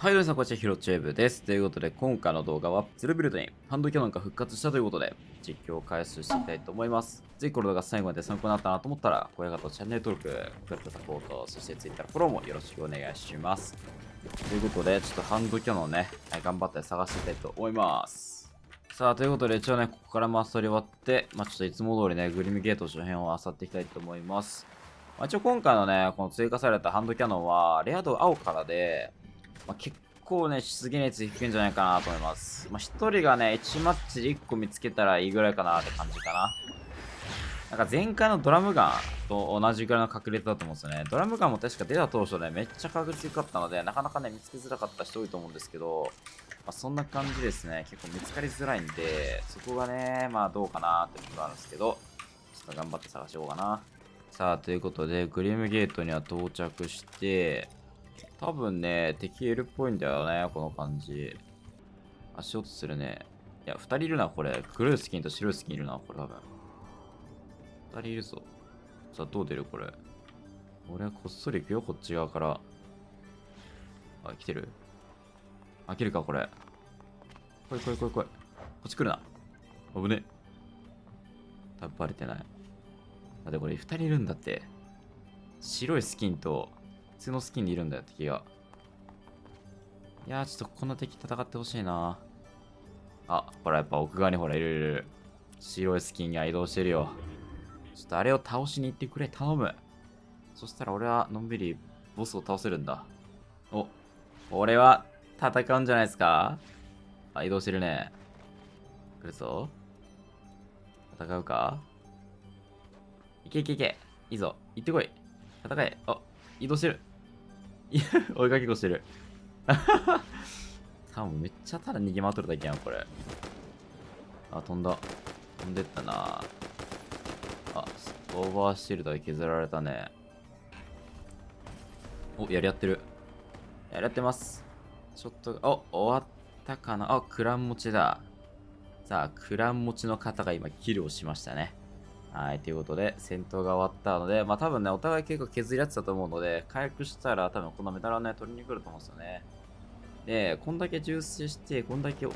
はい、どうもこんにちは、ヒロチューブです。ということで、今回の動画は、ゼロビルドにハンドキャノンが復活したということで、実況を開始していきたいと思います。ぜひこの動画最後まで参考になったなと思ったら、高評価とチャンネル登録、グッドサポート、そして Twitter フォローもよろしくお願いします。ということで、ちょっとハンドキャノンね、頑張って探していきたいと思います。さあ、ということで、一応ね、ここからマストリ終わって、まあちょっといつも通りね、グリムゲート周辺を漁っていきたいと思います。まあ、一応今回のね、この追加されたハンドキャノンは、レア度青からで、まあ、結構ね、出現率低いんじゃないかなと思います。まあ、1人がね、1マッチで1個見つけたらいいぐらいかなって感じかな。なんか前回のドラムガンと同じぐらいの確率だと思うんですよね。ドラムガンも確か出た当初ね、めっちゃ確率低かったので、なかなかね、見つけづらかった人多いと思うんですけど、まあ、そんな感じですね。結構見つかりづらいんで、そこがね、まあどうかなってころあるんですけど、ちょっと頑張って探しようかな。さあ、ということで、グリムゲートには到着して、多分ね、敵いるっぽいんだよね、この感じ。足音するね。いや、二人いるな、これ。黒いスキンと白いスキンいるな、これ多分。二人いるぞ。さあ、どう出るこれ。俺はこっそり行くよ、こっち側から。あ、来てるあ、来るか、これ。来い来い来い来い。こっち来るな。危ね。多分バレてない。あ、で、これ二人いるんだって。白いスキンと普通のスキンでいるんだよ、敵が。いやー、ちょっとこの敵戦ってほしいな。あ、ほら、やっぱ奥側にほら、いるいる。白いスキンが移動してるよ。ちょっとあれを倒しに行ってくれ、頼む。そしたら俺はのんびりボスを倒せるんだ。お、俺は戦うんじゃないですかあ、移動してるね。来るぞ。戦うかいけいけいけ。いいぞ。行ってこい。戦え。あ、移動してる。いや、追いかけっこしてる。多分めっちゃただ逃げ回っとるだけやん、これ。あ、飛んだ。飛んでったな。あ、オーバーシールドで削られたね。お、やり合ってる。やり合ってます。ちょっと、お、終わったかな。あ、クラン持ちだ。さあ、クラン持ちの方が今、キルをしましたね。はい、ということで、戦闘が終わったので、まあ多分ね、お互い結構削り合ってたと思うので、回復したら多分このメダルはね、取りに来ると思うんですよね。で、こんだけ重視して、こんだけお、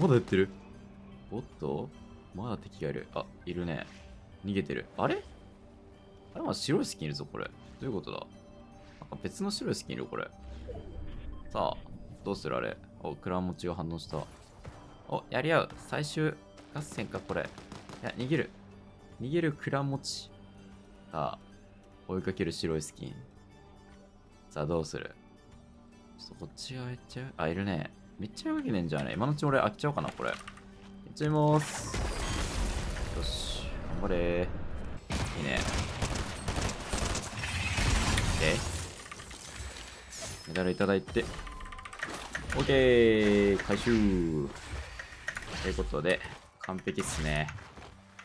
まだやってる？おっと？まだ敵がいる。あ、いるね。逃げてる。あれ？あれま白いスキンいるぞ、これ。どういうことだ？なんか別の白いスキンいる、これ。さあ、どうするあれ？お、クラウン持ちが反応した。お、やり合う。最終合戦か、これ。いや、逃げる。逃げるクラ持ち。さあ、追いかける白いスキン。さあ、どうする？ちょっとこっち側行っちゃう？あ、いるね。めっちゃ追いかけねえんじゃんね。今のうち俺飽きちゃおうかな、これ。行っちゃいます。よし、頑張れー。いいね。で、メダルいただいて。オッケー回収ということで、完璧っすね。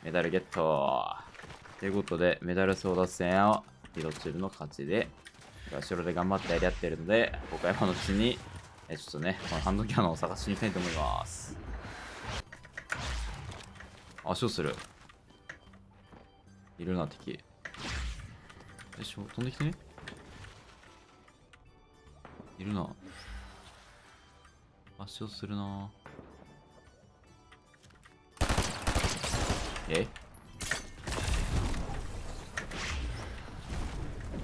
メダルゲットということで、メダル争奪戦をリロチルの勝ちで、後ろで頑張ってやり合ってるので、岡山のうちに、えちょっとね、このハンドキャノンを探しに行きたいと思います。足をする。いるな、敵。よいしょ、飛んできてね。いるな。足をするなえ？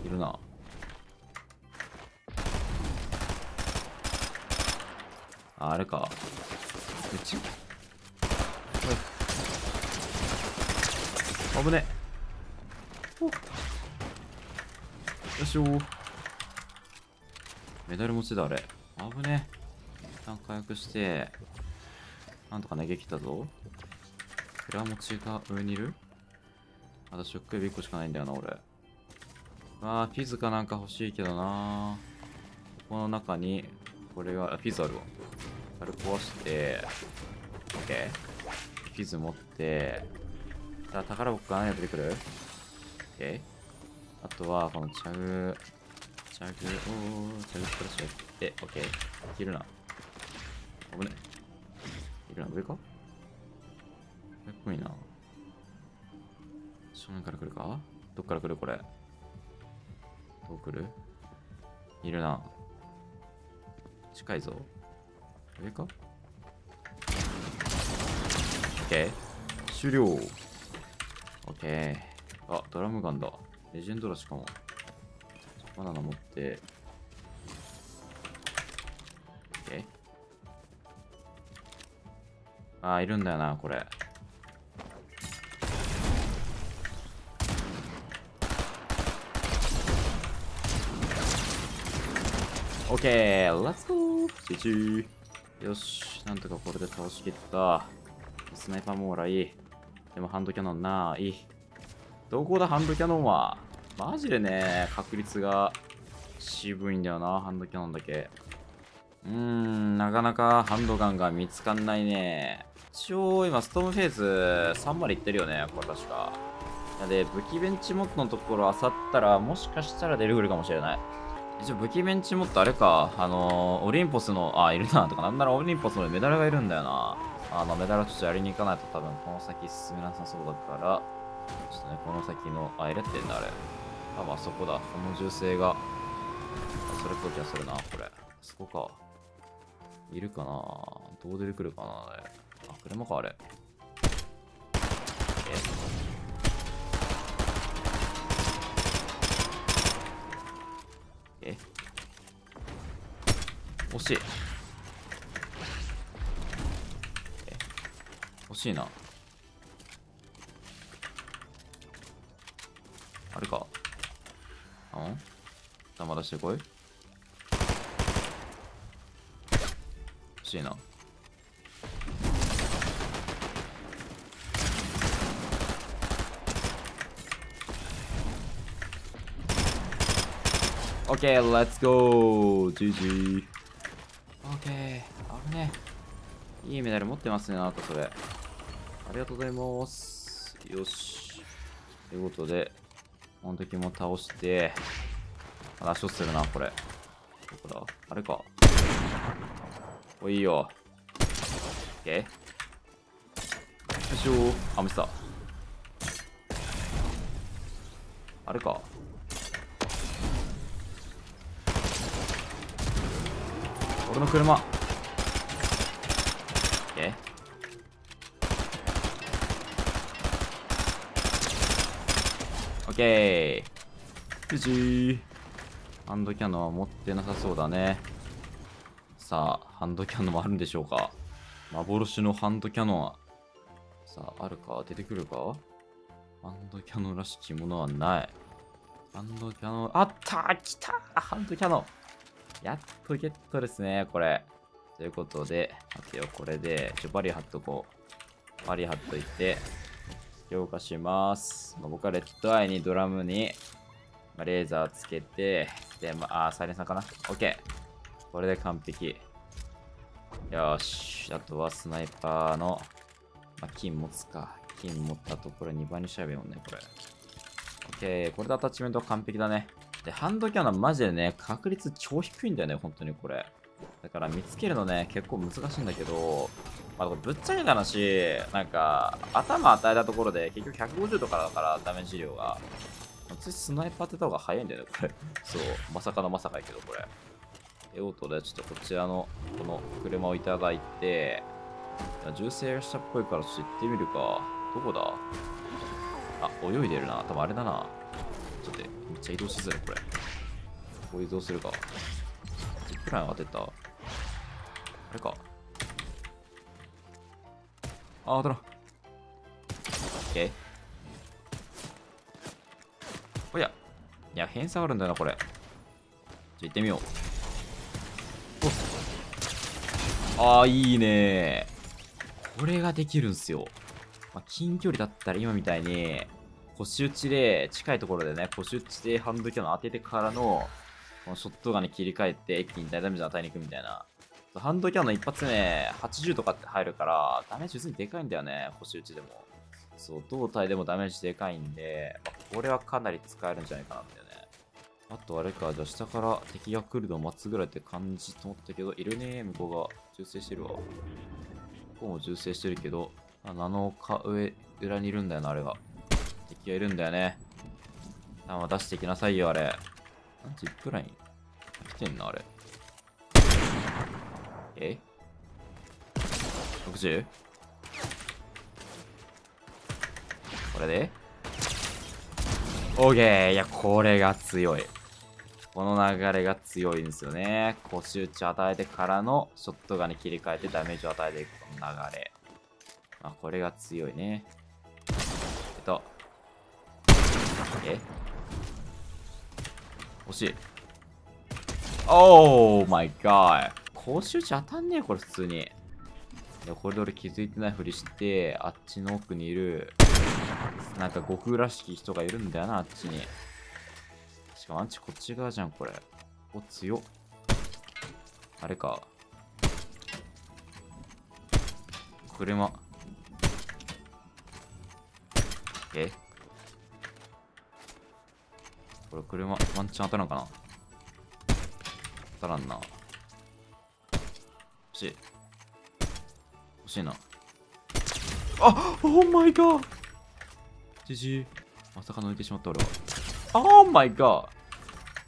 いるな。あ、あれか。うちおい危ね。およいしょメダル持ちだ、あれ。危ね。一旦回復して、なんとか投げ切ったぞ。クラ持ちが上にいる？まだショックウェブ1個しかないんだよな、俺。まあー、フィズかなんか欲しいけどなここの中に、これが、あフィズあるわ。あれ壊して、オッケー。フィズ持って、さあ、宝箱から何が出てくる？オッケー。あとは、このチャグ、チャグ、おー、チャグスプラッシュやって、オッケー。いけるな。危ね。いるな、上か？っぽいな。正面から来るか？どっから来るこれ？どう来る？いるな。近いぞ。上か ?OK。終了。OK。あ、ドラムガンだ。レジェンドラしかも。バナナ持って。OK。あ、いるんだよな、これ。オッケー、レッツゴーチチよし、なんとかこれで倒しきった。スナイパーもらいい。でもハンドキャノンない。どこだ、ハンドキャノンは？マジでね、確率が渋いんだよな、ハンドキャノンだけ。うーん、なかなかハンドガンが見つかんないね。一応、今、ストームフェーズ3までいってるよね、これ確か。で、武器ベンチモッドのところ漁ったら、もしかしたら出てくるかもしれない。一応武器ベンチもっとあれか、あのー、オリンポスの、あ、いるなとか、なんならオリンポスのメダルがいるんだよな。あの、メダルちょっとやりに行かないと多分この先進めなさそうだから、ちょっとね、この先の、あ、入れてんだ、あれ。多分あそこだ。この銃声が、それっぽい気がするな、これ。そこか。いるかなどう出てくるかなあれ。あ、車か、あれ。ええ惜しい。惜しいな。あれか。うん？弾出してこい。欲しいな。OK, let's go! GG. OK. 危ねいいメダル持ってますね、あとそれ。ありがとうございます。よし。ということで、この時も倒して、ラッシュするな、これ。どこだあれか。おいいよ。OK。よいしょあ、ミスった。あれか。俺の車。え？オッケー。富士ハンドキャノンは持ってなさそうだね。さあハンドキャノンもあるんでしょうか。幻のハンドキャノンはさああるか？出てくるか？ハンドキャノンらしきものはない。ハンドキャノンあった来たハンドキャノンやっとゲットですね、これ。ということで、待てよ、これで、ちょ、バリ貼っとこう。バリ貼っといて、強化します。まあ、僕はレッドアイにドラムに、まあ、レーザーつけて、で、まあ、あサイレンサーかな ?OK。これで完璧。よし。あとはスナイパーの、まあ、金持つか。金持ったところ2番にしちゃえばいいもんね、これ。OK。これでアタッチメント完璧だね。で、ハンドキャノンマジでね、確率超低いんだよね、本当にこれ。だから見つけるのね、結構難しいんだけど、まあ、ぶっちゃけた話、なんか、頭与えたところで結局150とかだからダメージ量が。私スナイパー当てた方が早いんだよね、これ。そう、まさかのまさかやけど、これ。えおとで、ちょっとこちらの、この車をいただいて、銃声したっぽいからちょっと行ってみるか。どこだ？あ、泳いでるな。多分あれだな。ちょっと、めっちゃ移動しづらい、これ。こう移動するか。ジップライン当てた。あれか。あ、当たらん。オッケー。おや。いや、偏差あるんだよな、これ。じゃ行ってみよう。ああ、いいねこれができるんすよ。まあ、近距離だったら今みたいに、腰打ちで、近いところでね、腰打ちでハンドキャノン当ててからの、このショットガンに切り替えて、一気に大ダメージ与えに行くみたいな。ハンドキャノン一発目、80とかって入るから、ダメージ普通にでかいんだよね、腰打ちでも。そう、胴体でもダメージでかいんで、まあ、これはかなり使えるんじゃないかなってね。あとあれか、じゃあ下から敵が来るのを待つぐらいって感じと思ったけど、いるね、向こうが。銃声してるわ。ここも銃声してるけど、あのか上、裏にいるんだよな、あれが。敵がいるんだよね。弾出してきなさいよ、あれ。ジップライン来てんな、あれ。え ?60? これで？オーケーいや、これが強い。この流れが強いんですよね。腰打ち与えてからのショットガンに切り替えてダメージを与えていくこの流れ。まあ、これが強いね。えっと。え？惜しい。オーマイガー腰打ち当たんねえこれ普通に。いや、これで俺気づいてないふりして、あっちの奥にいる、なんか悟空らしき人がいるんだよな、あっちに。しかもアンチこっち側じゃん、これ。お、強っ。あれか。車。え？これ車、ワンチャン当たるのかな？当たらんな。欲しい。欲しいな。あオーマイガーじじまさか抜いてしまった俺は。オーマイガー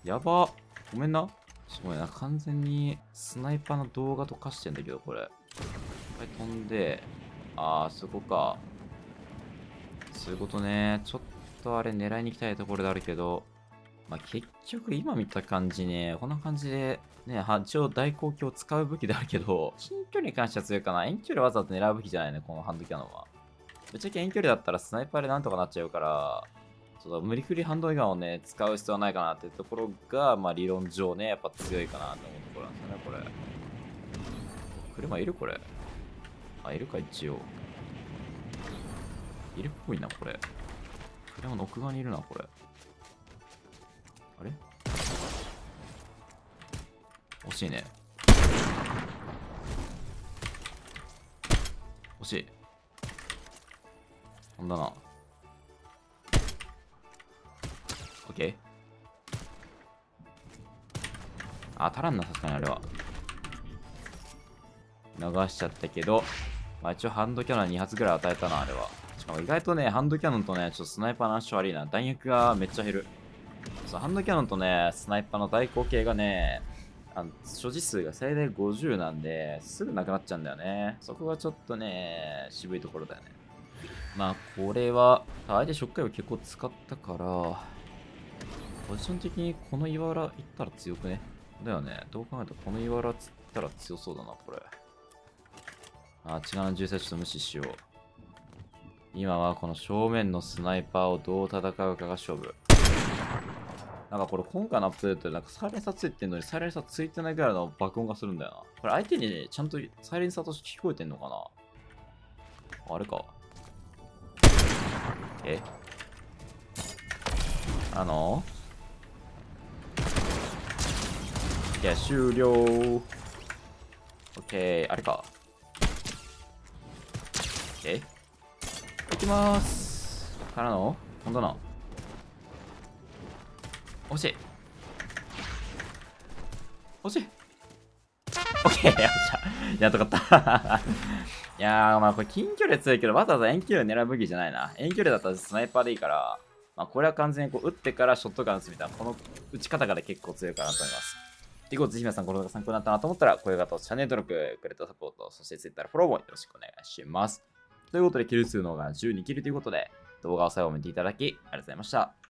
やば。ごめんな。すごいな。完全にスナイパーの動画とかしてんだけど、これ。いっぱい飛んで。あー、そこか。そういうことね。ちょっとあれ狙いに行きたいところであるけど。まあ、結局今見た感じね、こんな感じで、ね、一応大口径を使う武器であるけど、近距離に関しては強いかな。遠距離わざと狙う武器じゃないね、このハンドキャノンは。ぶっちゃけ遠距離だったらスナイパーでなんとかなっちゃうから、ちょっと無理くりハンドガンをね、使う必要はないかなっていうところが、まあ理論上ね、やっぱ強いかなと思うところなんですよね、これ。車いるこれ。あ、いるか、一応。いるっぽいな、これ。車の奥側にいるな、これ。あれ？惜しいね。惜しい。ほんだな。オッケー。あ、足らんな、さすがにあれは。流しちゃったけど、まあ一応ハンドキャノン2発ぐらい与えたな、あれは。しかも意外とね、ハンドキャノンとね、ちょっとスナイパーの相性悪いな。弾薬がめっちゃ減る。そう、ハンドキャノンとね、スナイパーの対抗系がね、あの所持数が最大50なんで、すぐなくなっちゃうんだよね。そこがちょっとね、渋いところだよね。まあ、これは、相手ショックを結構使ったから、ポジション的にこの岩原行ったら強くね？だよね。どう考えたらこの岩原釣ったら強そうだな、これ。あ、違うな、重さちょっと無視しよう。今はこの正面のスナイパーをどう戦うかが勝負。なんかこれ今回のアップデートでなんかサイレンサーついてんのにサイレンサーついてないぐらいの爆音がするんだよな。これ相手にね、ちゃんとサイレンサーとして聞こえてんのかな？あれか。え？あの？いや、終了。オッケー、あれか。え？いきます。からの？ほんとな。惜しい。惜しい。オッケー、よっしゃ。やっとかった。いやー、まあこれ近距離強いけど、わざわざ遠距離を狙う武器じゃないな。遠距離だったらスナイパーでいいから、まあこれは完全にこう撃ってからショットガン撃つみたいな、この撃ち方が結構強いかなと思います。ということで、ぜひ皆さんこの動画参考になったなと思ったら、高評価とチャンネル登録、クレートサポート、そして Twitter フォローもよろしくお願いします。ということで、キル数の方が12キルということで、動画を最後まで見ていただき、ありがとうございました。